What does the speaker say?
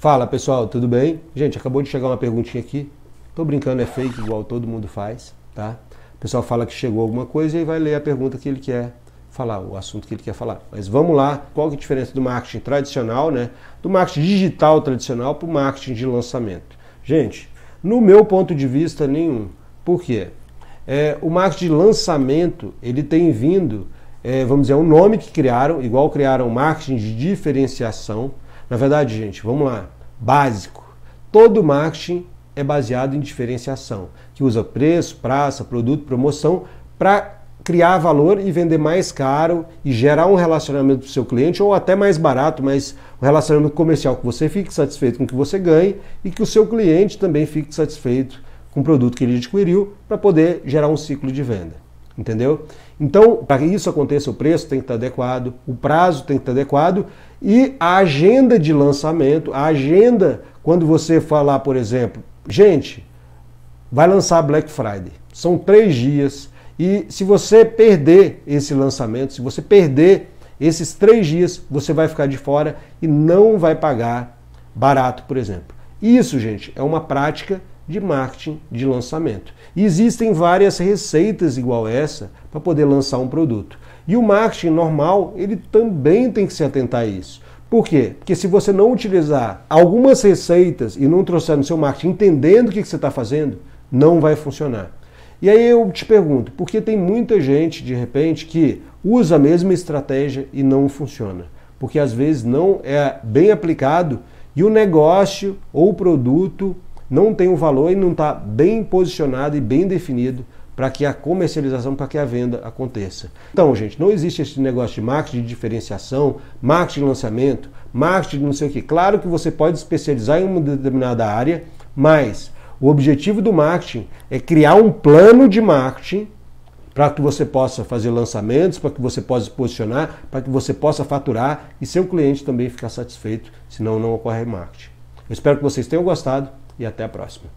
Fala pessoal, tudo bem? Gente, acabou de chegar uma perguntinha aqui. Tô brincando, é fake, igual todo mundo faz, tá? O pessoal fala que chegou alguma coisa e vai ler a pergunta que ele quer falar, o assunto que ele quer falar. Mas vamos lá, qual que é a diferença do marketing tradicional, né? Do marketing digital tradicional para o marketing de lançamento? Gente, no meu ponto de vista, nenhum. Por quê? É, o marketing de lançamento, ele tem vindo é, vamos dizer, é um nome que criaram, igual criaram marketing de diferenciação. Na verdade, gente, vamos lá, básico. Todo marketing é baseado em diferenciação, que usa preço, praça, produto, promoção para criar valor e vender mais caro e gerar um relacionamento para o seu cliente ou até mais barato, mas um relacionamento comercial que você fique satisfeito com o que você ganhe e que o seu cliente também fique satisfeito com o produto que ele adquiriu para poder gerar um ciclo de venda entendeu? Então, para que isso aconteça, o preço tem que estar adequado, o prazo tem que estar adequado e a agenda de lançamento, a agenda, quando você falar, por exemplo, gente, vai lançar Black Friday, são três dias e se você perder esse lançamento, se você perder esses três dias, você vai ficar de fora e não vai pagar barato, por exemplo. Isso, gente, é uma prática de marketing de lançamento. E existem várias receitas igual essa para poder lançar um produto. E o marketing normal, ele também tem que se atentar a isso. Por quê? Porque se você não utilizar algumas receitas e não trouxer no seu marketing entendendo o que você está fazendo, não vai funcionar. E aí eu te pergunto, por que tem muita gente, de repente, que usa a mesma estratégia e não funciona? Porque às vezes não é bem aplicado e o negócio ou o produto não tem um valor e não está bem posicionado e bem definido para que a comercialização, para que a venda aconteça. Então, gente, não existe esse negócio de marketing de diferenciação, marketing de lançamento, marketing de não sei o que. Claro que você pode especializar em uma determinada área, mas o objetivo do marketing é criar um plano de marketing para que você possa fazer lançamentos, para que você possa se posicionar, para que você possa faturar e seu cliente também ficar satisfeito, senão não ocorre marketing. Eu espero que vocês tenham gostado e até a próxima.